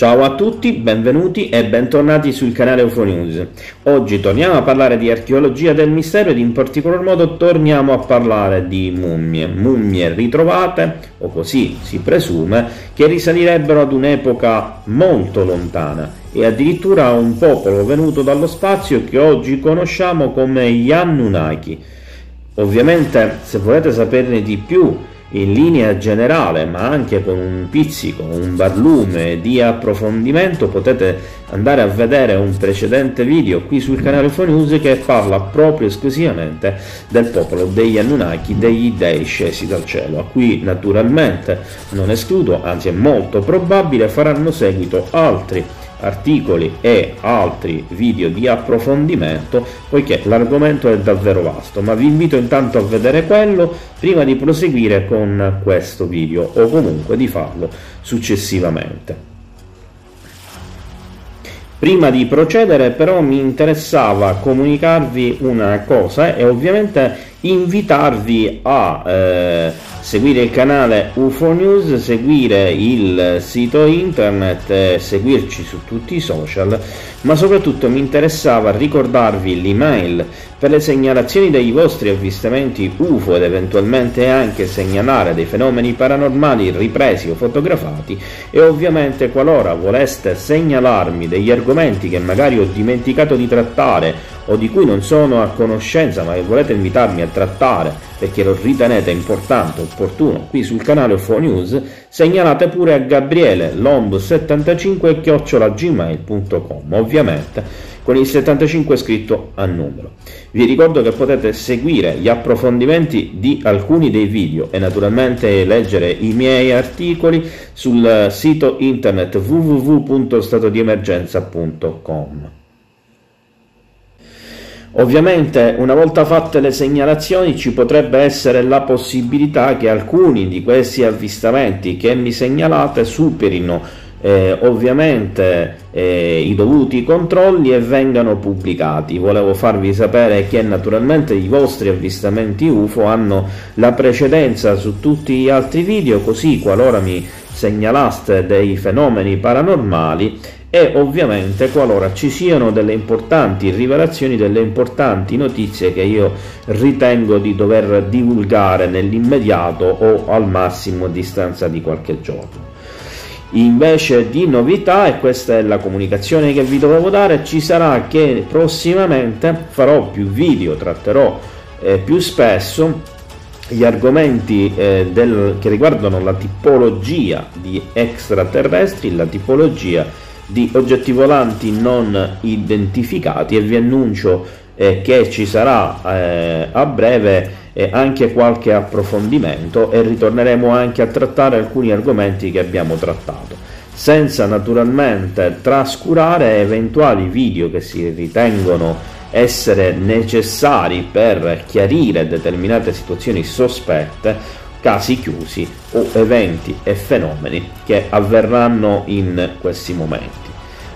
Ciao a tutti, benvenuti e bentornati sul canale UFO News. Oggi torniamo a parlare di archeologia del mistero ed in particolar modo torniamo a parlare di mummie, mummie ritrovate, o così si presume, che risalirebbero ad un'epoca molto lontana e addirittura a un popolo venuto dallo spazio che oggi conosciamo come gli Anunnaki. Ovviamente, se volete saperne di più, in linea generale, ma anche con un pizzico, un barlume di approfondimento, potete andare a vedere un precedente video qui sul canale Fonews che parla proprio esclusivamente del popolo degli Anunnaki, degli dei scesi dal cielo, a cui naturalmente non escludo, anzi è molto probabile faranno seguito altri articoli e altri video di approfondimento poiché l'argomento è davvero vasto. Ma vi invito intanto a vedere quello prima di proseguire con questo video o comunque di farlo successivamente. Prima di procedere però mi interessava comunicarvi una cosa e ovviamente invitarvi a eh, seguire il canale UFO News, seguire il sito internet, seguirci su tutti i social, ma soprattutto mi interessava ricordarvi l'email per le segnalazioni dei vostri avvistamenti UFO ed eventualmente anche segnalare dei fenomeni paranormali ripresi o fotografati e ovviamente qualora voleste segnalarmi degli argomenti che magari ho dimenticato di trattare o di cui non sono a conoscenza ma che volete invitarmi a trattare perché lo ritenete importante, opportuno qui sul canale UFO News, segnalate pure a Gabriele lomb75 chiocciolagmail.com ovviamente con il 75 scritto a numero. Vi ricordo che potete seguire gli approfondimenti di alcuni dei video e naturalmente leggere i miei articoli sul sito internet www.statodiemergenza.com. Ovviamente una volta fatte le segnalazioni ci potrebbe essere la possibilità che alcuni di questi avvistamenti che mi segnalate superino eh, ovviamente eh, i dovuti controlli e vengano pubblicati. Volevo farvi sapere che naturalmente i vostri avvistamenti UFO hanno la precedenza su tutti gli altri video, così qualora mi segnalaste dei fenomeni paranormali e ovviamente qualora ci siano delle importanti rivelazioni, delle importanti notizie che io ritengo di dover divulgare nell'immediato o al massimo a distanza di qualche giorno. Invece di novità, e questa è la comunicazione che vi dovevo dare, ci sarà che prossimamente farò più video, tratterò eh, più spesso gli argomenti eh, del, che riguardano la tipologia di extraterrestri, la tipologia di oggetti volanti non identificati e vi annuncio eh, che ci sarà eh, a breve eh, anche qualche approfondimento e ritorneremo anche a trattare alcuni argomenti che abbiamo trattato. Senza naturalmente trascurare eventuali video che si ritengono essere necessari per chiarire determinate situazioni sospette casi chiusi o eventi e fenomeni che avverranno in questi momenti.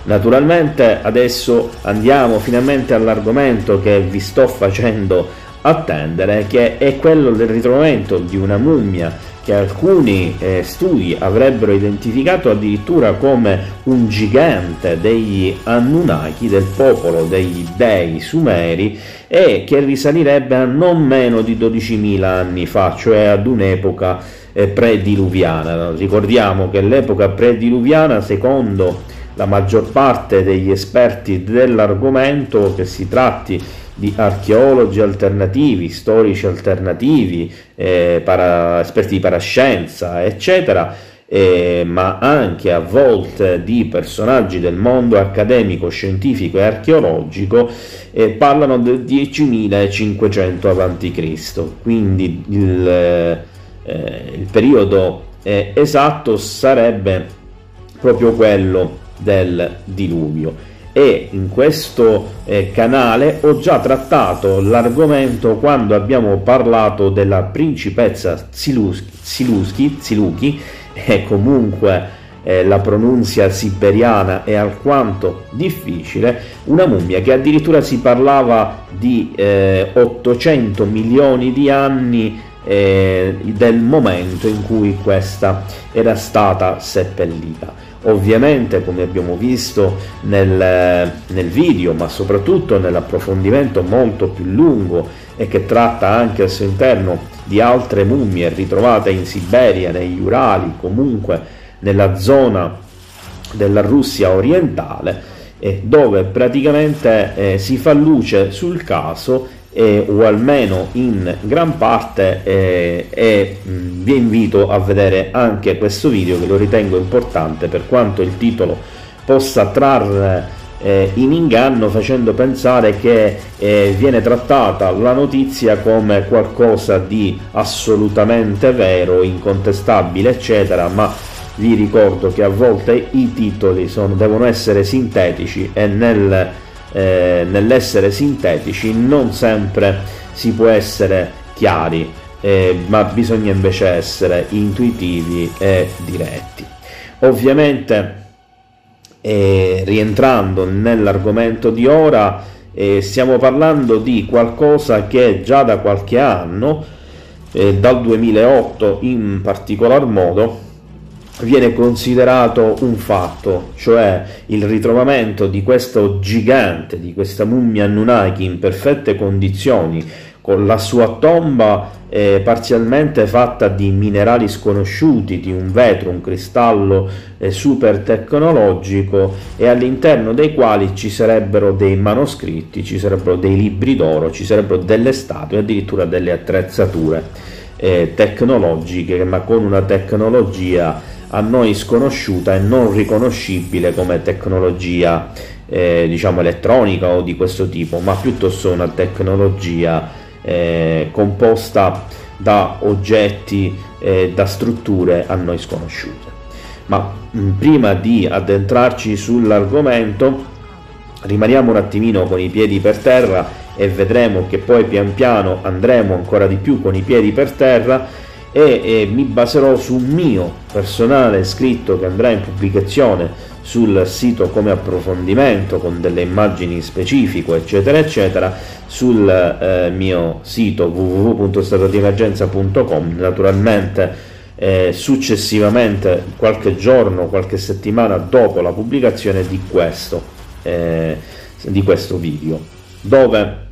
Naturalmente adesso andiamo finalmente all'argomento che vi sto facendo attendere, che è quello del ritrovamento di una mummia che alcuni eh, studi avrebbero identificato addirittura come un gigante degli Anunnaki, del popolo degli dei sumeri, e che risalirebbe a non meno di 12.000 anni fa, cioè ad un'epoca eh, prediluviana. Ricordiamo che l'epoca prediluviana, secondo la maggior parte degli esperti dell'argomento, che si tratti di archeologi alternativi, storici alternativi, eh, para, esperti di parascienza, eccetera, eh, ma anche a volte di personaggi del mondo accademico, scientifico e archeologico, eh, parlano del 10.500 a.C. Quindi il, eh, il periodo eh, esatto sarebbe proprio quello del diluvio e in questo eh, canale ho già trattato l'argomento quando abbiamo parlato della principessa Ziluski, Ziluki e comunque eh, la pronuncia siberiana è alquanto difficile, una mummia che addirittura si parlava di eh, 800 milioni di anni eh, del momento in cui questa era stata seppellita. Ovviamente, come abbiamo visto nel, nel video, ma soprattutto nell'approfondimento molto più lungo e che tratta anche al suo interno di altre mummie ritrovate in Siberia, negli Urali, comunque nella zona della Russia orientale, eh, dove praticamente eh, si fa luce sul caso eh, o almeno in gran parte eh, e mh, vi invito a vedere anche questo video che lo ritengo importante per quanto il titolo possa trarre eh, in inganno facendo pensare che eh, viene trattata la notizia come qualcosa di assolutamente vero, incontestabile eccetera ma vi ricordo che a volte i titoli sono, devono essere sintetici e nel eh, nell'essere sintetici non sempre si può essere chiari, eh, ma bisogna invece essere intuitivi e diretti. Ovviamente, eh, rientrando nell'argomento di ora, eh, stiamo parlando di qualcosa che già da qualche anno, eh, dal 2008 in particolar modo, viene considerato un fatto, cioè il ritrovamento di questo gigante, di questa mummia Anunnaki in perfette condizioni, con la sua tomba eh, parzialmente fatta di minerali sconosciuti, di un vetro, un cristallo eh, super tecnologico e all'interno dei quali ci sarebbero dei manoscritti, ci sarebbero dei libri d'oro, ci sarebbero delle statue, addirittura delle attrezzature eh, tecnologiche, ma con una tecnologia a noi sconosciuta e non riconoscibile come tecnologia eh, diciamo elettronica o di questo tipo, ma piuttosto una tecnologia eh, composta da oggetti e da strutture a noi sconosciute. Ma mh, mm, prima di addentrarci sull'argomento, rimaniamo un attimino con i piedi per terra e vedremo che poi pian piano andremo ancora di più con i piedi per terra e, e mi baserò su un mio personale scritto che andrà in pubblicazione sul sito come approfondimento con delle immagini specifiche eccetera eccetera sul eh, mio sito www.statodiemergenza.com naturalmente eh, successivamente qualche giorno qualche settimana dopo la pubblicazione di questo eh, di questo video. Dove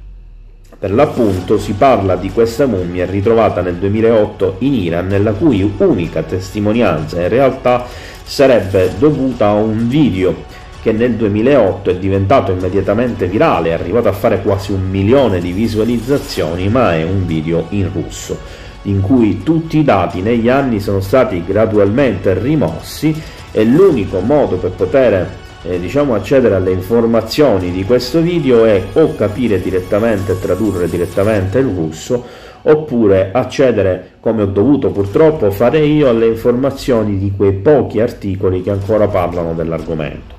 per l'appunto si parla di questa mummia ritrovata nel 2008 in Iran, nella cui unica testimonianza in realtà sarebbe dovuta a un video che nel 2008 è diventato immediatamente virale, è arrivato a fare quasi un milione di visualizzazioni, ma è un video in russo, in cui tutti i dati negli anni sono stati gradualmente rimossi e l'unico modo per poter eh, diciamo accedere alle informazioni di questo video è o capire direttamente e tradurre direttamente il russo oppure accedere come ho dovuto purtroppo fare io alle informazioni di quei pochi articoli che ancora parlano dell'argomento.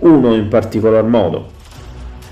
Uno in particolar modo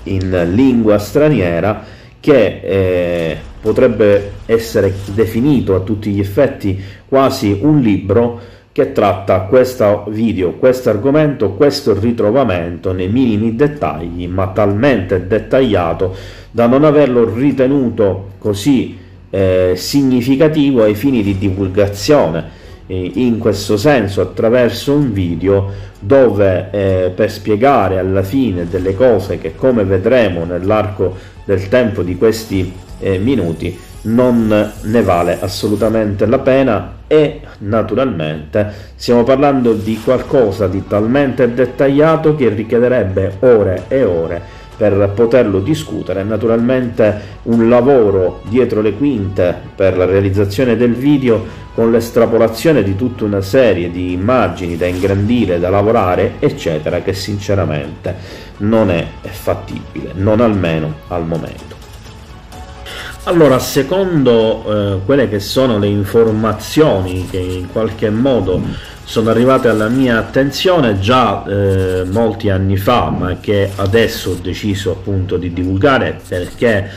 in lingua straniera che eh, potrebbe essere definito a tutti gli effetti quasi un libro che tratta questo video, questo argomento, questo ritrovamento nei minimi dettagli, ma talmente dettagliato da non averlo ritenuto così eh, significativo ai fini di divulgazione. Eh, in questo senso, attraverso un video dove eh, per spiegare alla fine delle cose che, come vedremo nell'arco del tempo di questi eh, minuti, non ne vale assolutamente la pena e naturalmente stiamo parlando di qualcosa di talmente dettagliato che richiederebbe ore e ore per poterlo discutere. Naturalmente un lavoro dietro le quinte per la realizzazione del video con l'estrapolazione di tutta una serie di immagini da ingrandire, da lavorare, eccetera, che sinceramente non è fattibile, non almeno al momento. Allora, secondo eh, quelle che sono le informazioni che in qualche modo sono arrivate alla mia attenzione già eh, molti anni fa, ma che adesso ho deciso appunto di divulgare perché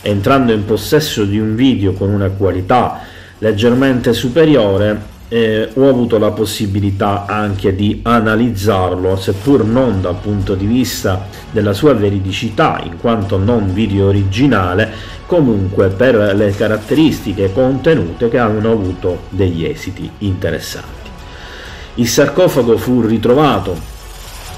entrando in possesso di un video con una qualità leggermente superiore eh, ho avuto la possibilità anche di analizzarlo, seppur non dal punto di vista della sua veridicità, in quanto non video originale, comunque per le caratteristiche contenute che hanno avuto degli esiti interessanti. Il sarcofago fu ritrovato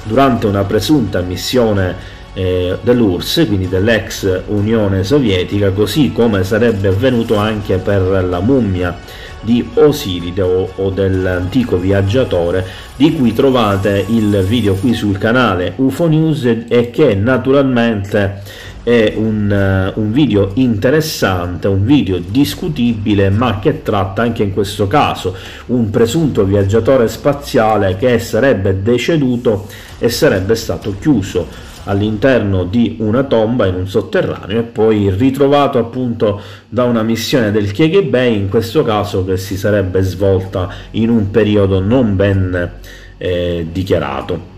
durante una presunta missione eh, dell'URSS, quindi dell'ex Unione Sovietica, così come sarebbe avvenuto anche per la mummia di Osiride o, o dell'antico viaggiatore di cui trovate il video qui sul canale UFO News e che naturalmente è un, un, video interessante, un video discutibile, ma che tratta anche in questo caso un presunto viaggiatore spaziale che sarebbe deceduto e sarebbe stato chiuso all'interno di una tomba in un sotterraneo e poi ritrovato appunto da una missione del KGB, in questo caso che si sarebbe svolta in un periodo non ben eh, dichiarato.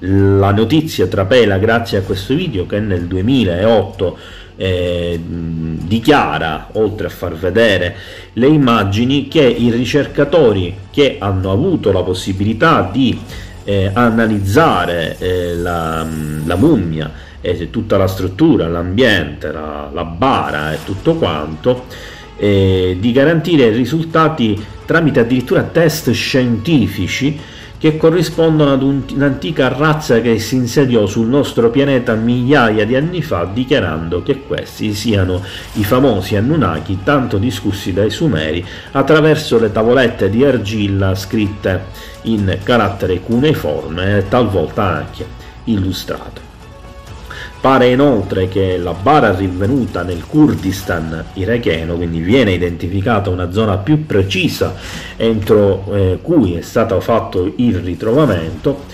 La notizia trapela grazie a questo video che nel 2008 eh, dichiara, oltre a far vedere le immagini, che i ricercatori che hanno avuto la possibilità di eh, analizzare eh, la, la, mummia e tutta la struttura, l'ambiente, la, la, bara e tutto quanto, eh, di garantire risultati tramite addirittura test scientifici che corrispondono ad un'antica razza che si insediò sul nostro pianeta migliaia di anni fa, dichiarando che questi siano i famosi Anunnaki tanto discussi dai Sumeri attraverso le tavolette di argilla scritte in carattere cuneiforme e talvolta anche illustrato. Pare inoltre che la bara rinvenuta nel Kurdistan iracheno, quindi viene identificata una zona più precisa entro eh, cui è stato fatto il ritrovamento,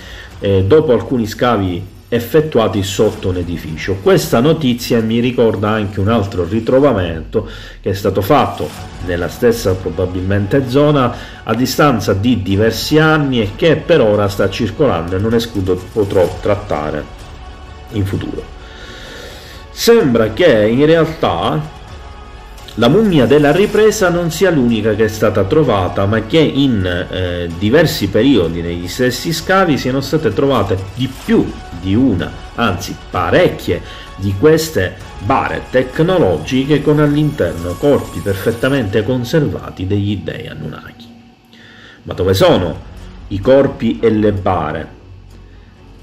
eh, dopo alcuni scavi effettuati sotto un edificio. Questa notizia mi ricorda anche un altro ritrovamento che è stato fatto nella stessa probabilmente zona a distanza di diversi anni e che per ora sta circolando e non escludo potrò trattare in futuro. Sembra che in realtà la mummia della ripresa non sia l'unica che è stata trovata, ma che in eh, diversi periodi negli stessi scavi siano state trovate di più di una, anzi parecchie di queste bare tecnologiche con all'interno corpi perfettamente conservati degli dei Anunnaki. Ma dove sono i corpi e le bare?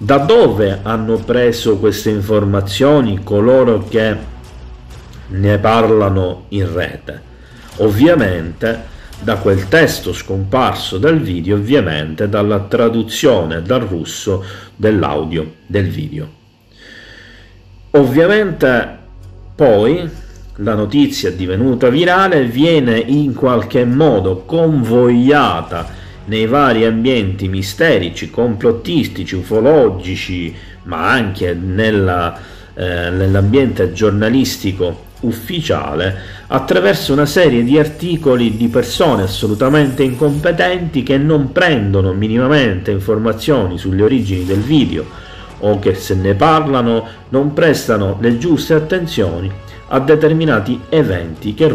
Da dove hanno preso queste informazioni coloro che ne parlano in rete. Ovviamente da quel testo scomparso dal video, ovviamente dalla traduzione dal russo dell'audio del video. Ovviamente poi la notizia divenuta virale viene in qualche modo convogliata nei vari ambienti misterici, complottistici, ufologici, ma anche nella, eh, nell'ambiente giornalistico ufficiale attraverso una serie di articoli di persone assolutamente incompetenti che non prendono minimamente informazioni sulle origini del video o che se ne parlano non prestano le giuste attenzioni a determinati eventi che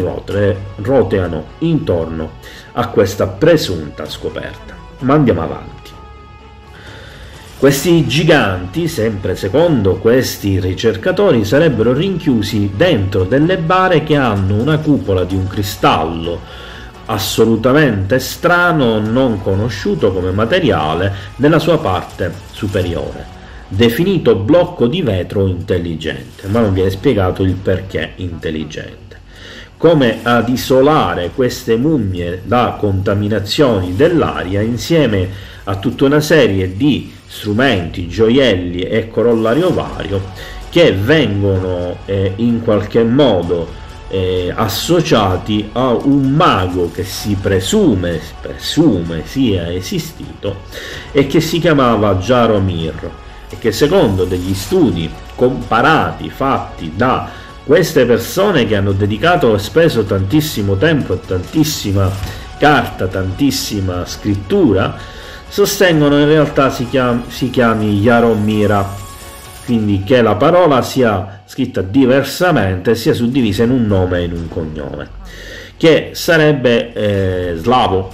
roteano intorno a questa presunta scoperta. Ma andiamo avanti. Questi giganti, sempre secondo questi ricercatori, sarebbero rinchiusi dentro delle bare che hanno una cupola di un cristallo assolutamente strano, non conosciuto come materiale, nella sua parte superiore, definito blocco di vetro intelligente, ma non viene spiegato il perché intelligente. Come ad isolare queste mummie da contaminazioni dell'aria insieme a tutta una serie di strumenti, gioielli e corollario vario che vengono eh, in qualche modo eh, associati a un mago che si presume, presume sia esistito e che si chiamava Jaromir e che secondo degli studi comparati fatti da queste persone che hanno dedicato e speso tantissimo tempo e tantissima carta, tantissima scrittura, sostengono in realtà si chiami, si chiami Yaromira, quindi che la parola sia scritta diversamente sia suddivisa in un nome e in un cognome. che sarebbe eh, slavo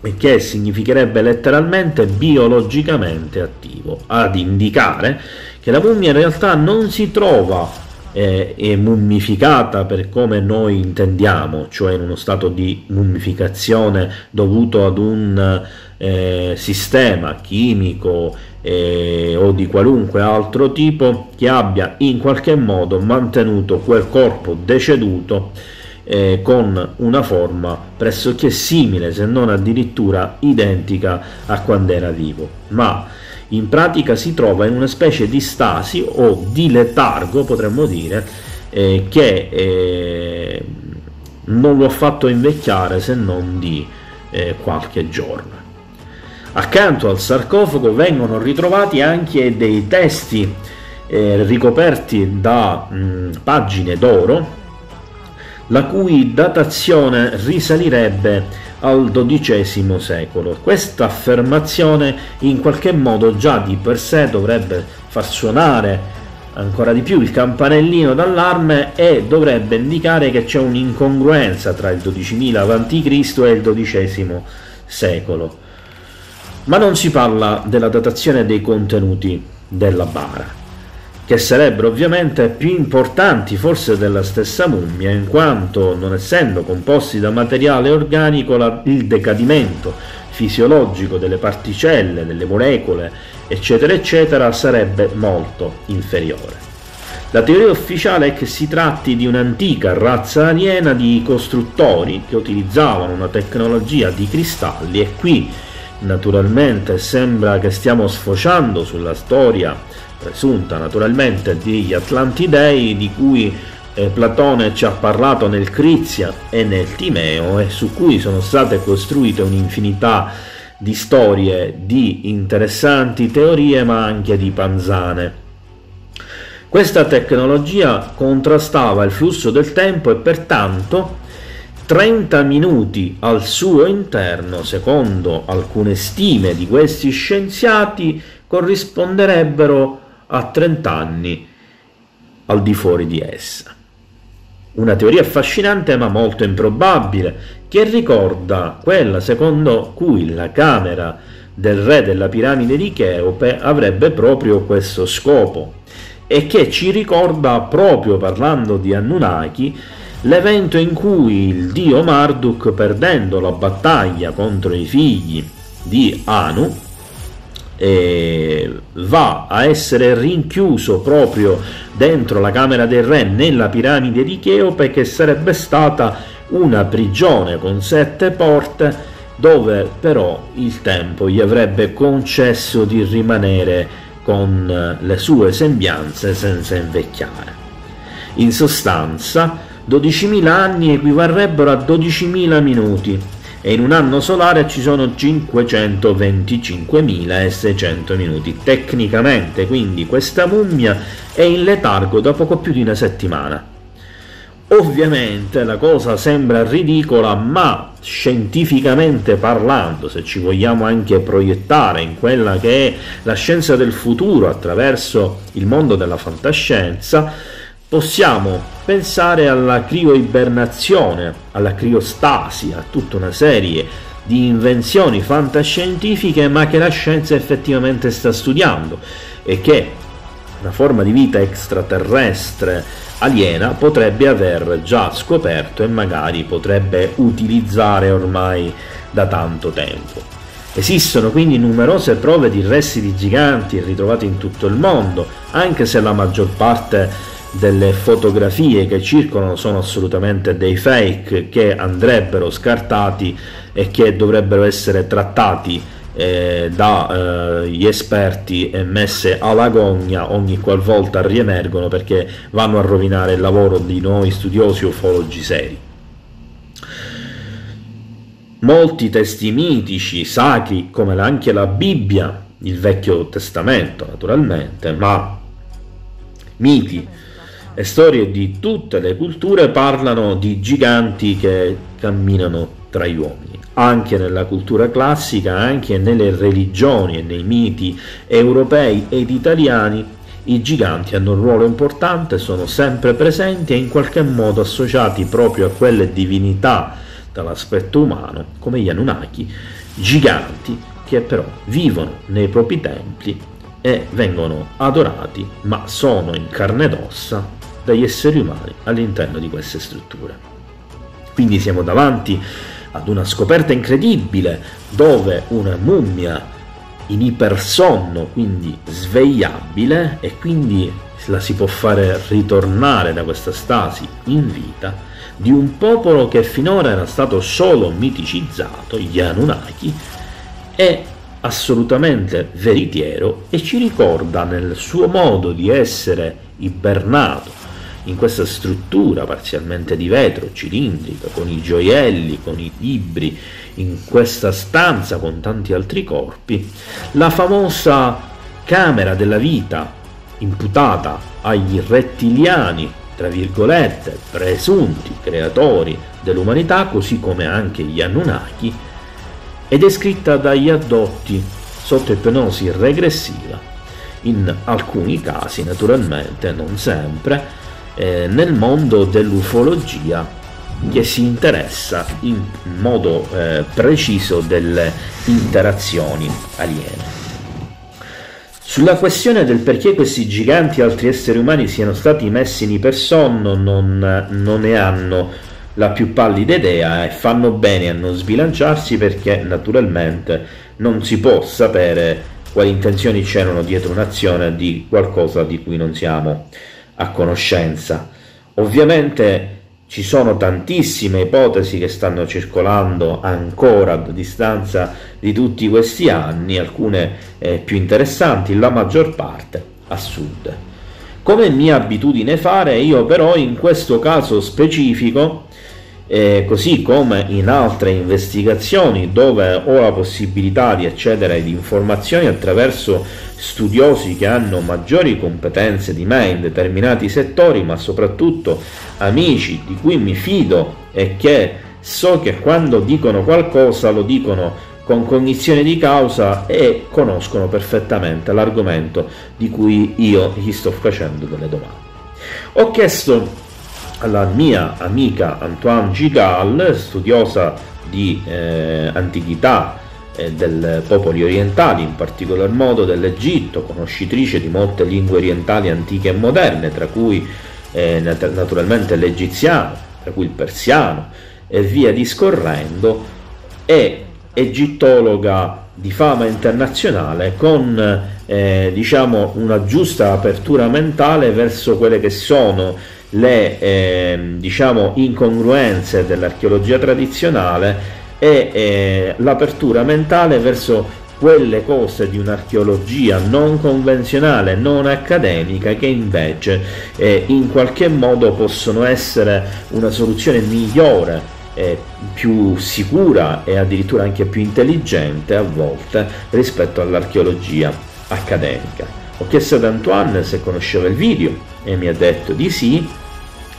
e che significherebbe letteralmente biologicamente attivo, ad indicare che la mummia in realtà non si trova eh, è mummificata per come noi intendiamo, cioè in uno stato di mummificazione dovuto ad un eh, sistema chimico eh, o di qualunque altro tipo che abbia in qualche modo mantenuto quel corpo deceduto eh, con una forma pressoché simile, se non addirittura identica a quando era vivo. Ma in pratica si trova in una specie di stasi o di letargo, potremmo dire, eh, che eh, non lo ha fatto invecchiare se non di eh, qualche giorno. Accanto al sarcofago vengono ritrovati anche dei testi eh, ricoperti da mh, pagine d'oro, la cui datazione risalirebbe al XII secolo. Questa affermazione in qualche modo già di per sé dovrebbe far suonare ancora di più il campanellino d'allarme e dovrebbe indicare che c'è un'incongruenza tra il 12.000 a.C. e il XII secolo. Ma non si parla della datazione dei contenuti della bara che sarebbero ovviamente più importanti forse della stessa mummia, in quanto non essendo composti da materiale organico la, il decadimento fisiologico delle particelle, delle molecole, eccetera, eccetera, sarebbe molto inferiore. La teoria ufficiale è che si tratti di un'antica razza aliena di costruttori che utilizzavano una tecnologia di cristalli e qui naturalmente sembra che stiamo sfociando sulla storia presunta naturalmente degli Atlantidei di cui eh, Platone ci ha parlato nel Crizia e nel Timeo e su cui sono state costruite un'infinità di storie, di interessanti teorie ma anche di panzane. Questa tecnologia contrastava il flusso del tempo e pertanto 30 minuti al suo interno, secondo alcune stime di questi scienziati, corrisponderebbero a 30 anni al di fuori di essa. Una teoria affascinante ma molto improbabile, che ricorda quella secondo cui la camera del re della piramide di Cheope avrebbe proprio questo scopo e che ci ricorda proprio parlando di Anunnaki l'evento in cui il dio Marduk perdendo la battaglia contro i figli di Anu eh, va a essere rinchiuso proprio dentro la camera del re nella piramide di Cheope che sarebbe stata una prigione con sette porte dove però il tempo gli avrebbe concesso di rimanere con le sue sembianze senza invecchiare. In sostanza, 12.000 anni equivarrebbero a 12.000 minuti, e in un anno solare ci sono 525.600 minuti. Tecnicamente quindi questa mummia è in letargo da poco più di una settimana. Ovviamente la cosa sembra ridicola, ma scientificamente parlando, se ci vogliamo anche proiettare in quella che è la scienza del futuro attraverso il mondo della fantascienza, possiamo pensare alla crioibernazione, alla criostasi, a tutta una serie di invenzioni fantascientifiche ma che la scienza effettivamente sta studiando e che una forma di vita extraterrestre aliena potrebbe aver già scoperto e magari potrebbe utilizzare ormai da tanto tempo. Esistono quindi numerose prove di resti di giganti ritrovati in tutto il mondo, anche se la maggior parte delle fotografie che circolano sono assolutamente dei fake che andrebbero scartati e che dovrebbero essere trattati eh, dagli eh, esperti e messe alla gogna ogni qualvolta riemergono perché vanno a rovinare il lavoro di noi studiosi ufologi seri. Molti testi mitici, sacri, come anche la Bibbia, il Vecchio Testamento naturalmente, ma miti e storie di tutte le culture parlano di giganti che camminano tra gli uomini. Anche nella cultura classica, anche nelle religioni e nei miti europei ed italiani, I giganti hanno un ruolo importante, sono sempre presenti e in qualche modo associati proprio a quelle divinità dall'aspetto umano, come gli Anunnaki, giganti che però vivono nei propri templi e vengono adorati, ma sono in carne ed ossa dagli esseri umani all'interno di queste strutture. Quindi siamo davanti ad una scoperta incredibile dove una mummia in ipersonno, quindi svegliabile, e quindi la si può fare ritornare da questa stasi in vita, di un popolo che finora era stato solo miticizzato, gli Anunnaki, è assolutamente veritiero e ci ricorda nel suo modo di essere ibernato in questa struttura parzialmente di vetro, cilindrica, con i gioielli, con i libri, in questa stanza con tanti altri corpi, la famosa camera della vita imputata agli rettiliani, tra virgolette, presunti creatori dell'umanità, così come anche gli Anunnaki, è descritta dagli addotti sotto ipnosi regressiva, in alcuni casi naturalmente, non sempre, eh, nel mondo dell'ufologia che si interessa in modo eh, preciso delle interazioni aliene. Sulla questione del perché questi giganti e altri esseri umani siano stati messi in ipersonno non, non ne hanno la più pallida idea e fanno bene a non sbilanciarsi perché naturalmente non si può sapere quali intenzioni c'erano dietro un'azione di qualcosa di cui non siamo a conoscenza. Ovviamente ci sono tantissime ipotesi che stanno circolando ancora a distanza di tutti questi anni, alcune eh, più interessanti, la maggior parte a sud. Come mia abitudine fare, io però in questo caso specifico eh, così come in altre investigazioni dove ho la possibilità di accedere ad informazioni attraverso studiosi che hanno maggiori competenze di me in determinati settori, ma soprattutto amici di cui mi fido e che so che quando dicono qualcosa lo dicono con cognizione di causa e conoscono perfettamente l'argomento di cui io gli sto facendo delle domande. Ho chiesto alla mia amica Antoine Gigal, studiosa di eh, antichità eh, del popoli orientali, in particolar modo dell'Egitto, conoscitrice di molte lingue orientali antiche e moderne, tra cui eh, nat- naturalmente l'egiziano, tra cui il persiano e via discorrendo, è egittologa di fama internazionale con eh, diciamo una giusta apertura mentale verso quelle che sono le eh, diciamo, incongruenze dell'archeologia tradizionale e eh, l'apertura mentale verso quelle cose di un'archeologia non convenzionale, non accademica, che invece eh, in qualche modo possono essere una soluzione migliore, più sicura e addirittura anche più intelligente a volte rispetto all'archeologia accademica. Ho chiesto ad Antoine se conosceva il video e mi ha detto di sì,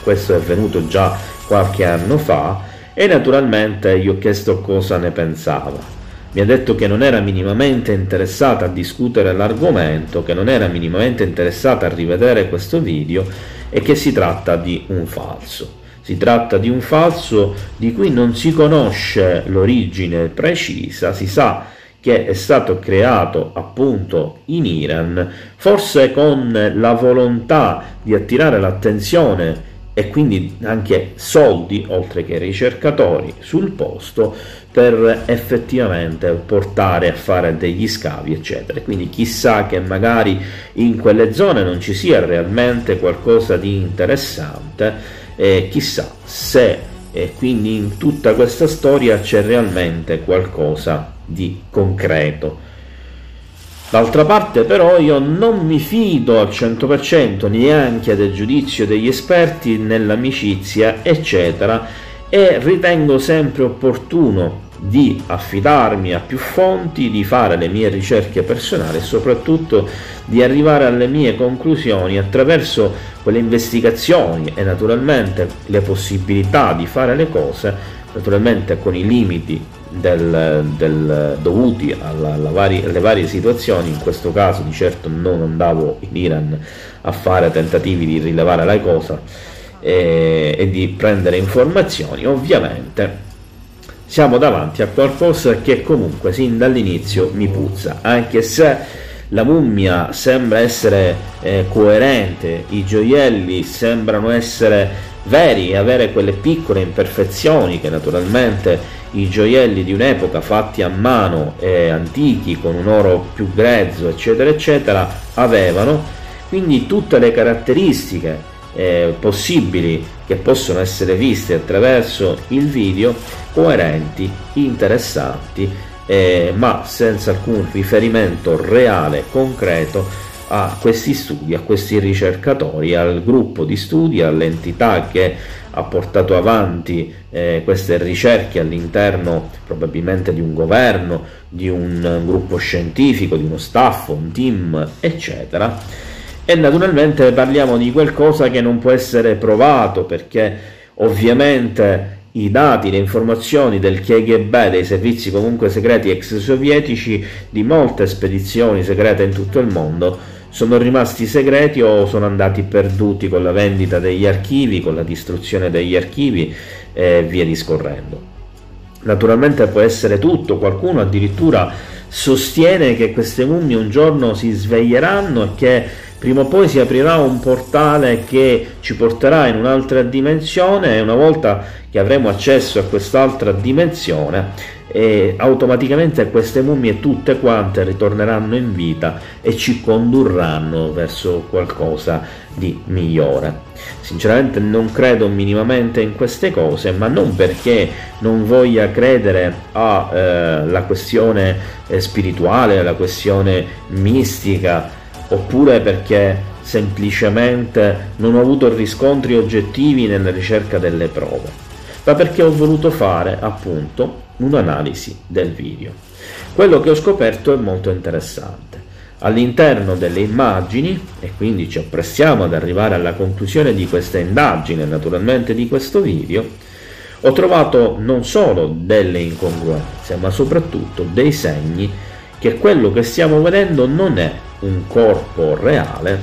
questo è avvenuto già qualche anno fa e naturalmente gli ho chiesto cosa ne pensava. Mi ha detto che non era minimamente interessata a discutere l'argomento, che non era minimamente interessata a rivedere questo video e che si tratta di un falso. Si tratta di un falso di cui non si conosce l'origine precisa, si sa che è stato creato appunto in Iran, forse con la volontà di attirare l'attenzione e quindi anche soldi oltre che ricercatori sul posto per effettivamente portare a fare degli scavi eccetera. Quindi chissà che magari in quelle zone non ci sia realmente qualcosa di interessante e chissà se e quindi in tutta questa storia c'è realmente qualcosa di concreto. D'altra parte però io non mi fido al 100% neanche del giudizio degli esperti nell'amicizia, eccetera, e ritengo sempre opportuno di affidarmi a più fonti, di fare le mie ricerche personali e soprattutto di arrivare alle mie conclusioni attraverso quelle investigazioni e naturalmente le possibilità di fare le cose, naturalmente con i limiti del, del, dovuti alla, alla vari, alle varie situazioni, in questo caso di certo non andavo in Iran a fare tentativi di rilevare la cosa e, e di prendere informazioni, ovviamente siamo davanti a qualcosa che comunque sin dall'inizio mi puzza, anche se la mummia sembra essere eh, coerente, i gioielli sembrano essere veri e avere quelle piccole imperfezioni che naturalmente i gioielli di un'epoca fatti a mano e antichi con un oro più grezzo eccetera eccetera avevano. Quindi tutte le caratteristiche eh, possibili che possono essere viste attraverso il video coerenti, interessanti eh, ma senza alcun riferimento reale, concreto a questi studi, a questi ricercatori, al gruppo di studi, all'entità che ha portato avanti eh, queste ricerche all'interno probabilmente di un governo, di un gruppo scientifico, di uno staff, un team, eccetera. E naturalmente parliamo di qualcosa che non può essere provato perché ovviamente i dati, le informazioni del KGB, dei servizi comunque segreti ex sovietici di molte spedizioni segrete in tutto il mondo sono rimasti segreti o sono andati perduti con la vendita degli archivi, con la distruzione degli archivi e via discorrendo. Naturalmente può essere tutto, qualcuno addirittura sostiene che queste mummie un giorno si sveglieranno e che prima o poi si aprirà un portale che ci porterà in un'altra dimensione e una volta che avremo accesso a quest'altra dimensione e automaticamente queste mummie tutte quante ritorneranno in vita e ci condurranno verso qualcosa di migliore. Sinceramente non credo minimamente in queste cose, ma non perché non voglia credere alla eh, questione eh, spirituale, alla questione mistica, oppure perché semplicemente non ho avuto riscontri oggettivi nella ricerca delle prove, ma perché ho voluto fare appunto un'analisi del video. Quello che ho scoperto è molto interessante. All'interno delle immagini, e quindi ci apprestiamo ad arrivare alla conclusione di questa indagine, naturalmente di questo video, ho trovato non solo delle incongruenze, ma soprattutto dei segni che quello che stiamo vedendo non è un corpo reale,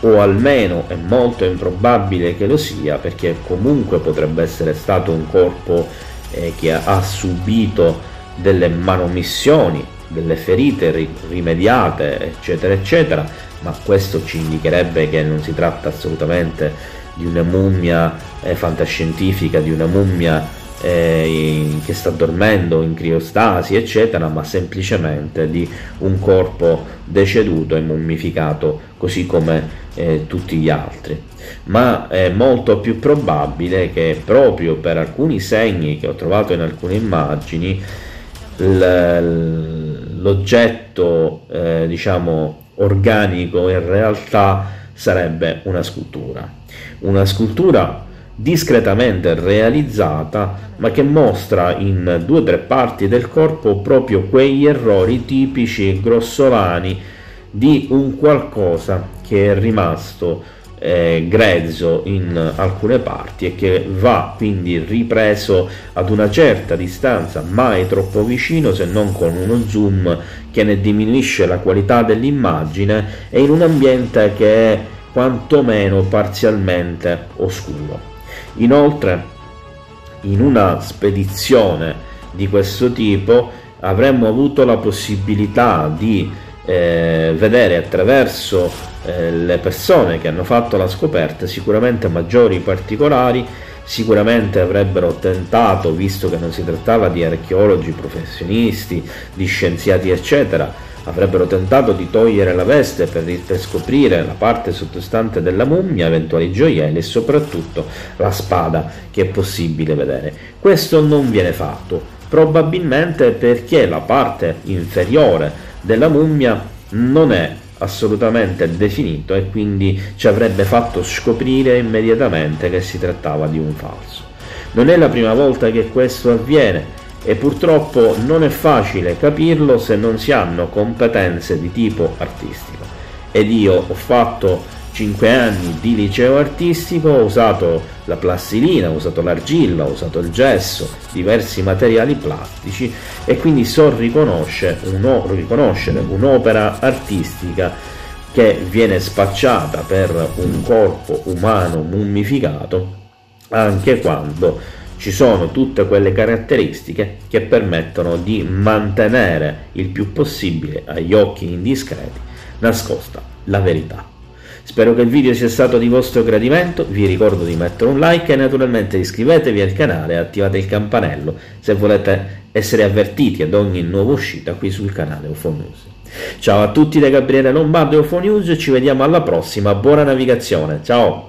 o almeno è molto improbabile che lo sia, perché comunque potrebbe essere stato un corpo eh, che ha subito delle manomissioni, delle ferite rimediate, eccetera, eccetera, ma questo ci indicherebbe che non si tratta assolutamente di una mummia eh, fantascientifica, di una mummia eh, che sta dormendo in criostasi, eccetera, ma semplicemente di un corpo deceduto e mummificato così come eh, tutti gli altri. Ma è molto più probabile che proprio per alcuni segni che ho trovato in alcune immagini l'oggetto eh, diciamo organico in realtà sarebbe una scultura una scultura discretamente realizzata, ma che mostra in due o tre parti del corpo proprio quegli errori tipici grossolani di un qualcosa che è rimasto eh, grezzo in alcune parti e che va quindi ripreso ad una certa distanza, mai troppo vicino se non con uno zoom che ne diminuisce la qualità dell'immagine e in un ambiente che è quantomeno parzialmente oscuro. Inoltre, in una spedizione di questo tipo avremmo avuto la possibilità di eh, vedere attraverso eh, le persone che hanno fatto la scoperta sicuramente maggiori particolari, sicuramente avrebbero tentato, visto che non si trattava di archeologi professionisti, di scienziati eccetera, avrebbero tentato di togliere la veste per, per scoprire la parte sottostante della mummia, eventuali gioielli e soprattutto la spada che è possibile vedere. Questo non viene fatto, probabilmente perché la parte inferiore della mummia non è assolutamente definito e quindi ci avrebbe fatto scoprire immediatamente che si trattava di un falso. Non è la prima volta che questo avviene, e purtroppo non è facile capirlo se non si hanno competenze di tipo artistico. Ed io ho fatto 5 anni di liceo artistico, ho usato la plastilina, ho usato l'argilla, ho usato il gesso, diversi materiali plastici e quindi so riconoscere, riconoscere un'opera artistica che viene spacciata per un corpo umano mummificato anche quando ci sono tutte quelle caratteristiche che permettono di mantenere il più possibile agli occhi indiscreti nascosta la verità. Spero che il video sia stato di vostro gradimento, vi ricordo di mettere un like e naturalmente iscrivetevi al canale e attivate il campanello se volete essere avvertiti ad ogni nuova uscita qui sul canale UFO News. Ciao a tutti da Gabriele Lombardo e UFO News, ci vediamo alla prossima, buona navigazione, ciao!